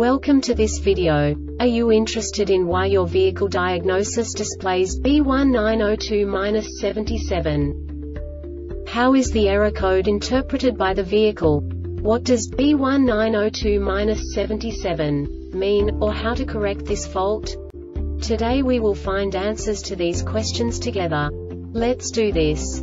Welcome to this video. Are you interested in why your vehicle diagnosis displays B1902-77? How is the error code interpreted by the vehicle? What does B1902-77 mean, or how to correct this fault? Today we will find answers to these questions together. Let's do this.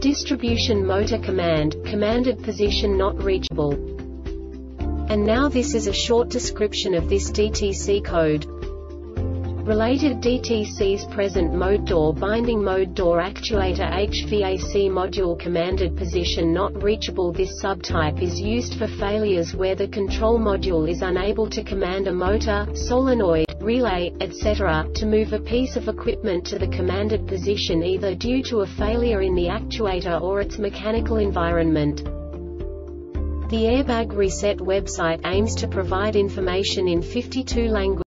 Distribution motor command, commanded position not reachable. And now this is a short description of this DTC code. Related DTC's present mode door binding mode door actuator HVAC module commanded position not reachable This subtype is used for failures where the control module is unable to command a motor, solenoid, relay, etc., to move a piece of equipment to the commanded position either due to a failure in the actuator or its mechanical environment. The Airbag Reset website aims to provide information in 52 languages.